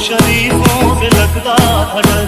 शरीफों से लगता था